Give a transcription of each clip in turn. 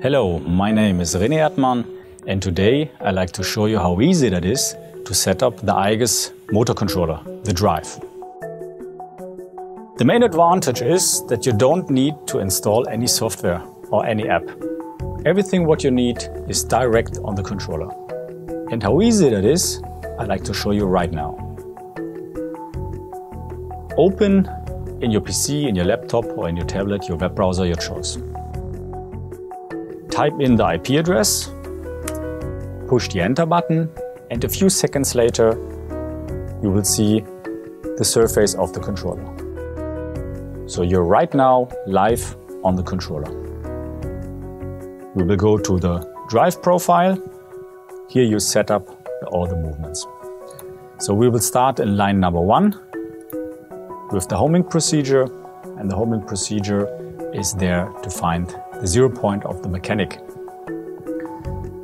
Hello, my name is René Erdmann and today I'd like to show you how easy it is to set up the igus motor controller, the dryve. The main advantage is that you don't need to install any software or any app. Everything what you need is direct on the controller. And how easy that is, I'd like to show you right now. Open in your PC, in your laptop or in your tablet your web browser your choice. Type in the IP address, push the enter button and a few seconds later you will see the surface of the controller. So you're right now live on the controller. We will go to the drive profile. Here you set up all the movements. So we will start in line number one with the homing procedure and the homing procedure is there to find the zero point of the mechanic.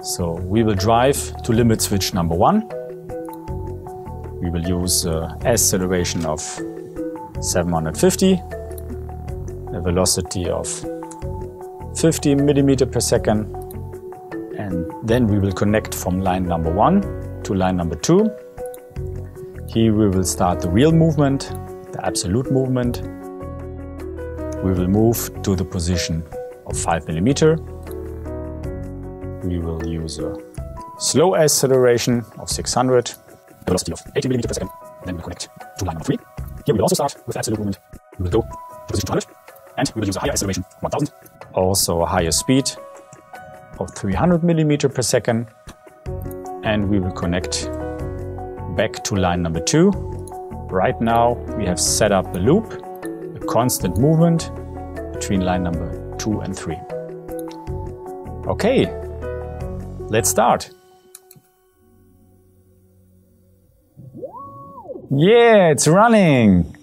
So we will drive to limit switch number one. We will use uh, acceleration of 750, a velocity of 50 millimeter per second, and then we will connect from line number one to line number two. Here we will start the real movement the absolute movement. We will move to the position of 5 millimeter. We will use a slow acceleration of 600, velocity of 80 millimeter per second. Then we connect to line number 3. Here we will also start with absolute movement. We will go to position 200 and we will use a higher acceleration, 1000. Also a higher speed of 300 millimeter per second. And we will connect back to line number 2 Right now we have set up a loop, constant movement between line number 2 and 3. Okay, let's start. Yeah, it's running!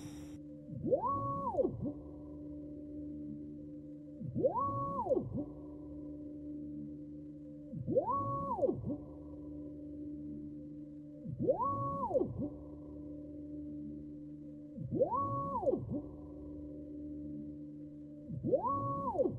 Whoa!